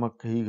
ಮಕ್ಕಿಗ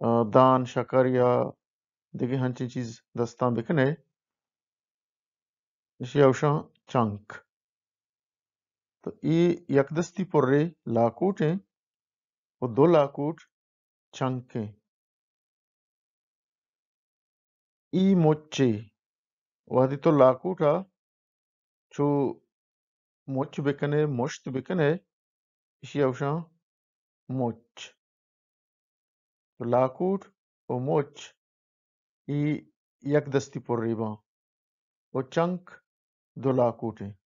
अ, दान, शकार्या, देखिए हांची चीज़ दस्तां बिकने है शेवशां चंक। तो ये यकदस्ती पुर्रे लाकूट हैं और दो लाकूट चंक हैं। ई मोचे वादी तो लाकूटा जो मोच बिकने मुश्त बिकने शेवशां मोच तो लाकूट और मोच ई यकदस्ती पुर्रे बा और चंक दो लाकूट हैं